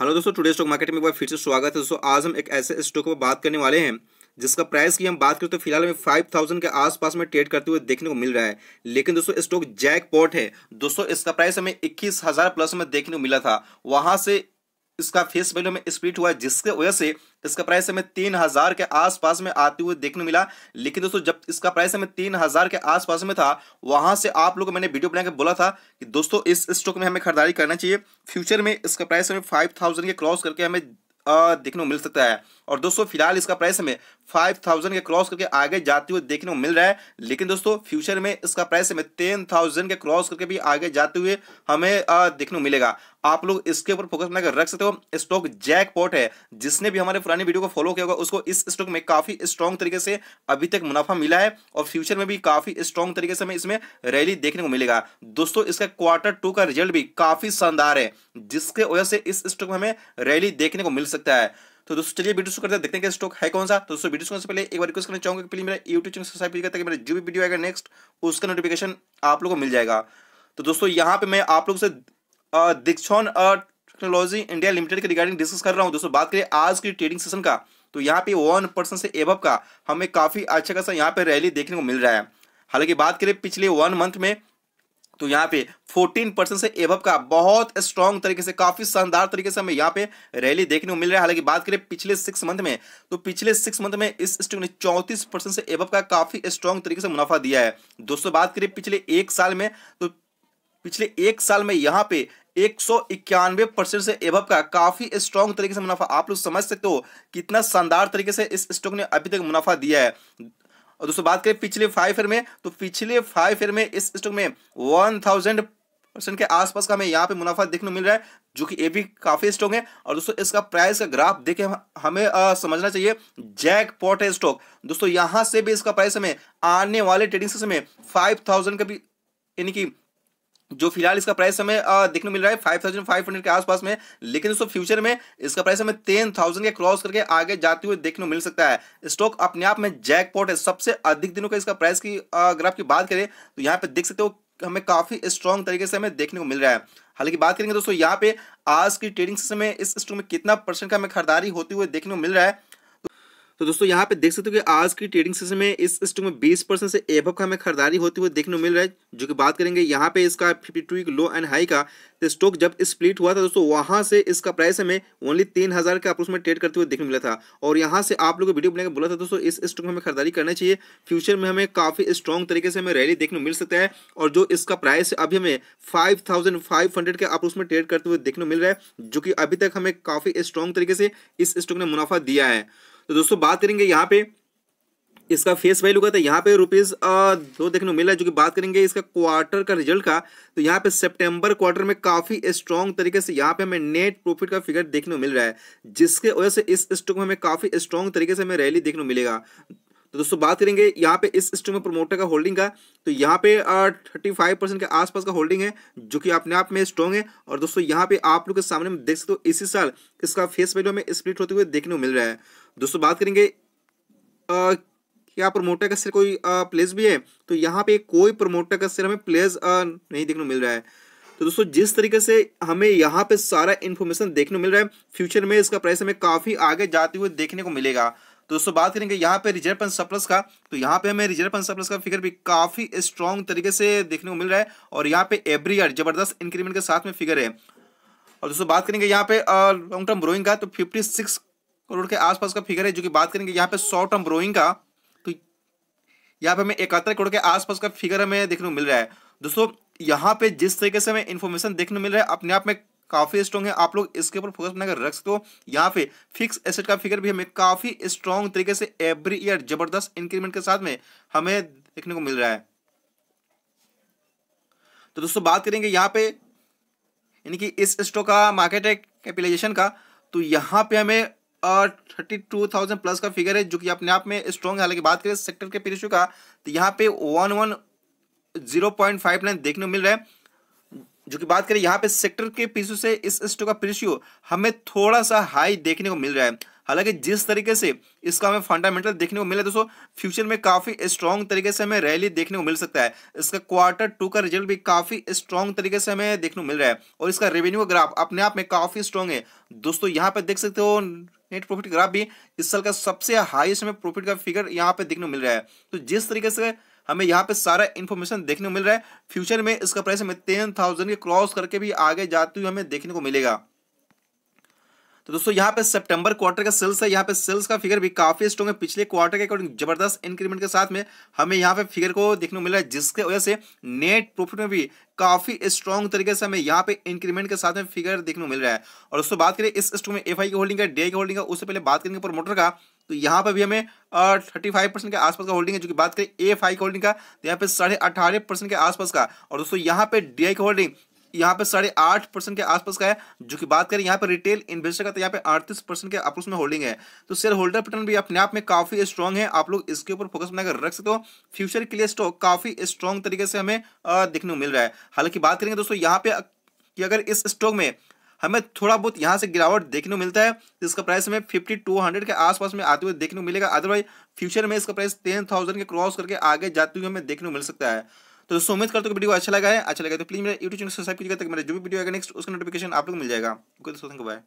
Hello दोस्तों today stock market में एक बार फिर से स्वागत है। दोस्तों, आज हम एक ऐसे स्टॉक पर बात करने वाले हैं, जिसका प्राइस की हम बात करें तो फ़िलहाल हमें फाइव थाउज़ेंड के आसपास में ट्रेड करते हुए देखने को मिल रहा है। लेकिन दोस्तों स्टॉक जैक पॉट है। दोस्तों, इसका प्राइस हमें इक्कीस हज़ार प्लस में देखने को मिला था। वहाँ से इसका फेस वैल्यू में स्प्लिट हुआ जिसके वजह से इसका प्राइस हमें तीन हज़ार के आसपास में आते हुए देखने मिला। लेकिन दोस्तों, जब इसका प्राइस हमें तीन हज़ार के आसपास में था, वहाँ से आप लोगों मैंने वीडियो बना के बोला था कि दोस्तों, इस स्टॉक में हमें खरीदारी करना चाहिए। फ्यूचर में इसका प्राइस हमें फाइव थाउज़ेंड के क्रॉस करके हमें देखने को मिल सकता है। और दोस्तों, फ़िलहाल इसका प्राइस हमें फाइव थाउज़ेंड के क्रॉस करके आगे जाते हुए देखने को मिल रहा है। लेकिन दोस्तों फ्यूचर में इसका प्राइस हमें टेन थाउज़ेंड के क्रॉस करके भी आगे जाते हुए हमें देखने को मिलेगा। आप लोग इसके ऊपर फोकस बनाकर रख सकते हो। स्टॉक जैक पॉट है। जिसने भी हमारे पुरानी वीडियो को फॉलो किया होगा, उसको इस स्टॉक में काफ़ी स्ट्रॉन्ग तरीके से अभी तक मुनाफा मिला है और फ्यूचर में भी काफ़ी स्ट्रॉन्ग तरीके से हमें इसमें रैली देखने को मिलेगा। दोस्तों, इसका क्वार्टर टू का रिज़ल्ट भी काफ़ी शानदार है, जिसके वजह से इस स्टॉक में हमें रैली देखने को मिल सकता है। तो दोस्तों, चलिए वीडियो शुरू करते हैं, देखते हैं कि स्टॉक है कौन सा। तो दोस्तों वीडियो से पहले एक बार रिक्वेस्ट करना चाहूँगा कि प्लीज़ मेरा यूट्यूब चैनल सब्सक्राइब कीजिएगा ताकि मेरा जो भी वीडियो आएगा नेक्स्ट उसका नोटिफिकेशन आप लोगों को मिल जाएगा। तो दोस्तों, यहाँ पे मैं आप लोग से दिक्षण टेक्नोलॉजी इंडिया लिमिटेड के रिगार्डिंग डिस्कस कर रहा हूँ। दोस्तों, बात करें आज की ट्रेडिंग सेशन का। तो यहाँ पे वन परसेंट से एबव का हमें काफ़ी अच्छा खासा यहाँ पे रैली देखने को मिल रहा है। हालाँकि बात करें पिछले वन मंथ में तो यहाँ पे 14 परसेंट से एवब का बहुत स्ट्रॉन्ग तरीके से, काफ़ी शानदार तरीके से हमें यहाँ पे रैली देखने को मिल रहा है। हालाँकि बात करें पिछले सिक्स मंथ में तो पिछले सिक्स मंथ में इस स्टॉक ने चौंतीस परसेंट से एवब का काफ़ी स्ट्रॉन्ग तरीके से मुनाफा दिया है। दोस्तों, बात करें पिछले एक साल में तो पिछले एक साल में यहाँ पे एक सौ इक्यानवे परसेंट से एवब का काफ़ी स्ट्रॉन्ग तरीके से मुनाफा आप लोग समझ सकते हो कितना शानदार तरीके से इस स्टॉक ने अभी तक मुनाफा दिया है। और दोस्तों बात करें पिछले फाइव ईयर में तो पिछले फाइव ईयर में इस स्टॉक में वन थाउज़ेंड परसेंट के आसपास का हमें यहाँ पे मुनाफा देखने मिल रहा है जो कि ये भी काफ़ी स्ट्रॉन्ग है। और दोस्तों इसका प्राइस का ग्राफ देखे हमें आ, समझना चाहिए जैक पॉट स्टॉक दोस्तों यहाँ से भी इसका प्राइस हमें आने वाले ट्रेडिंग सेशन में फाइव थाउज़ेंड का भी यानी कि जो फ़िलहाल इसका प्राइस हमें देखने मिल रहा है फाइव थाउज़ेंड फाइव हंड्रेड के आसपास में, लेकिन दोस्तों फ्यूचर में इसका प्राइस हमें टेन थाउज़ेंड के क्रॉस करके आगे जाते हुए देखने मिल सकता है। स्टॉक अपने आप में जैकपॉट है। सबसे अधिक दिनों का इसका प्राइस की अगर आपकी बात करें तो यहाँ पे देख सकते हो हमें काफ़ी स्ट्रॉन्ग तरीके से हमें देखने को मिल रहा है। हालाँकि बात करेंगे दोस्तों, यहाँ पे आज की ट्रेडिंग में इस स्टॉक में कितना परसेंट का हमें खरीदारी होती हुए देखने को मिल रहा है। तो दोस्तों, यहाँ पे देख सकते हो कि आज की ट्रेडिंग सेशन में इस स्टॉक में 20 परसेंट से एवब का हमें खरीदारी होते हुए देखने को मिल रहा है, जो कि बात करेंगे यहाँ पे इसका fifty two low and high का। तो स्टॉक जब स्प्लिट हुआ था दोस्तों, वहाँ से इसका प्राइस हमें ओनली तीन हज़ार के अप्रोच में ट्रेड करते हुए देखने मिला था। और यहाँ से आप लोग वीडियो बनाकर बोला था दोस्तों, इस स्टॉक में हमें खरीदारी करना चाहिए। फ्यूचर में हमें काफ़ी स्ट्रॉन्ग तरीके से हमें रैली देखने को मिल सकता है। और जो इसका प्राइस अभी हमें फाइव थाउज़ेंड फाइव हंड्रेड के अप्रोच में ट्रेड करते हुए देखने को मिल रहा है, जो कि अभी तक हमें काफ़ी स्ट्रॉन्ग तरीके से इस स्टॉक ने मुनाफा दिया है। तो दोस्तों, बात करेंगे यहाँ पे। इसका फेस वैल्यू का था यहाँ पे रुपीज़ दो देखने को मिला है, जो कि बात करेंगे इसका क्वार्टर का रिज़ल्ट का। तो यहाँ पे सितंबर क्वार्टर में काफ़ी स्ट्रॉन्ग तरीके से यहाँ पे हमें नेट प्रॉफिट का फिगर देखने को मिल रहा है, जिसके वजह से इस स्टॉक में हमें काफ़ी स्ट्रॉन्ग तरीके से हमें रैली देखने को मिलेगा। तो दोस्तों बात करेंगे यहाँ पे इस स्टॉक में प्रमोटर का होल्डिंग का। तो यहाँ पे थर्टी फाइव परसेंट के आसपास का होल्डिंग है जो कि अपने आप में स्ट्रॉन्ग है। और दोस्तों यहाँ पे आप लोग के सामने में देख सकते हो इसी साल इसका फेस वैल्यू में स्प्लिट होते हुए देखने को मिल रहा है। दोस्तों बात करेंगे आ, क्या प्रमोटर का शेयर कोई आ, प्लेस भी है? तो यहाँ पे कोई प्रमोटर का शेयर हमें प्लेस आ, नहीं देखने को मिल रहा है। तो दोस्तों जिस तरीके से हमें यहाँ पे सारा इन्फॉर्मेशन देखने को मिल रहा है फ्यूचर में इसका प्राइस हमें काफ़ी आगे जाते हुए देखने को मिलेगा। तो दोस्तों, बात करेंगे यहाँ पे रिज़र्व फंड सरप्लस का। तो यहाँ पे हमें रिज़र्व फंड सरप्लस का फिगर भी काफ़ी स्ट्रॉन्ग तरीके से देखने को मिल रहा है और यहाँ पे एवरी ईयर ज़बरदस्त इंक्रीमेंट के साथ में फिगर है। और दोस्तों, बात करेंगे यहाँ पे लॉन्ग टर्म ब्रोइंग का तो फिफ्टी सिक्स करोड़ के आसपास का फिगर है, जो कि बात करेंगे यहाँ पे शॉर्ट टर्म ब्रोइंग का। तो यहाँ पे हमें इकहत्तर करोड़ के आसपास का फिगर हमें देखने को मिल रहा है। दोस्तों, यहाँ पे जिस तरीके से हमें इन्फॉर्मेशन देखने को मिल रहा है, अपने आप में काफ़ी स्ट्रॉन्ग है। आप लोग इसके ऊपर फोकस बनाकर रख सकते हो। यहाँ पे फिक्स एसेट का फिगर भी हमें काफ़ी स्ट्रॉन्ग तरीके से एवरी ईयर ज़बरदस्त इंक्रीमेंट के साथ में हमें देखने को मिल रहा है। तो दोस्तों, बात करेंगे यहाँ पे, यानी कि इस स्टॉक का मार्केट है कैपिटलाइजेशन का। तो यहाँ पे हमें थर्टी टू थाउज़ेंड प्लस का फिगर है, जो कि अपने आप में स्ट्रॉन्ग है। हालाँकि बात करें सेक्टर के पीरियड का तो यहाँ पे one one zero point five nine देखने को मिल रहा है। जो कि बात करें यहाँ पे सेक्टर के पीछे से इस स्टॉक का प्रेशियो हमें थोड़ा सा हाई देखने को मिल रहा है। हालाँकि जिस तरीके से इसका हमें फंडामेंटल देखने को मिला दोस्तों फ्यूचर में काफ़ी स्ट्रॉन्ग तरीके से हमें रैली देखने को मिल सकता है। इसका क्वार्टर टू का रिज़ल्ट भी काफ़ी स्ट्रॉन्ग तरीके से हमें देखने को मिल रहा है। और इसका रेवेन्यू ग्राफ अपने आप में काफ़ी स्ट्रॉन्ग है, दोस्तों, यहाँ पे देख सकते हो नेट प्रॉफिट ग्राफ भी इस साल का सबसे हाईएस्ट हमें प्रॉफिट का फिगर यहाँ पे देखने को मिल रहा है। तो जिस तरीके से हमें यहाँ पे सारा इन्फॉर्मेशन देखने को मिल रहा है फ्यूचर में इसका प्राइस हमें टेन थाउज़ेंड के क्रॉस करके भी आगे जाते हुए हमें देखने को मिलेगा। तो दोस्तों, यहाँ पे सितंबर क्वार्टर का सेल्स है, यहाँ पे सेल्स का फिगर भी काफ़ी स्ट्रॉन्ग है। पिछले क्वार्टर के अकॉर्डिंग ज़बरदस्त इंक्रीमेंट के साथ में हमें यहाँ पे फिगर को देखने को मिल रहा है, जिसके वजह से नेट प्रॉफिट में भी काफ़ी स्ट्रॉन्ग तरीके से हमें यहाँ पे इंक्रीमेंट के साथ में फिगर देखने को मिल रहा है। और दोस्तों, बात करें इस स्टॉक में एफ़ की होल्डिंग का डे की होल्डिंग का, उससे पहले बात करेंगे प्रोमोटर का तो यहाँ पर भी हमें थर्टी फाइव परसेंट के आसपास का होल्डिंग है। जो कि बात करें ए फाई की होल्डिंग का तो यहाँ पे साढ़े अठारह परसेंट के आसपास का। और दोस्तों, यहाँ पे डीआई की होल्डिंग यहाँ पे साढ़े आठ परसेंट के आसपास का है। जो कि बात करें यहाँ पे रिटेल इन्वेस्टर का तो यहाँ पे अड़तीस परसेंट के अप्रोच में होल्डिंग है। तो शेयर होल्डर पैटर्न भी अपने आप में काफ़ी स्ट्रॉन्ग है। आप लोग इसके ऊपर फोकस बनाकर रख सकते हो। फ्यूचर के लिए स्टॉक काफ़ी स्ट्रॉन्ग तरीके से हमें देखने को मिल रहा है। हालाँकि बात करेंगे दोस्तों, यहाँ पे कि अगर इस स्टॉक में हमें थोड़ा बहुत यहाँ से गिरावट देखने को मिलता है जिसका प्राइस हमें फिफ्टी टू हंड्रेड के आसपास में आते हुए देखने को मिलेगा। अदरवाइज़ फ्यूचर में इसका प्राइस टेन थाउज़ेंड के क्रॉस करके आगे जाते हुए हमें देखने को मिल सकता है। तो दोस्तों, उम्मीद करते हो वीडियो अच्छा लगा है। अच्छा लगा तो प्लीज़ मेरे यूट्यूब चैनल सब्सक्राइब कीजिएगा ताकि मेरा जो भी वीडियो आएगा नेक्स्ट उसका नोटिफिकेशन आप लोग मिल जाएगा। ओके दोस्तों थैंक यू बाय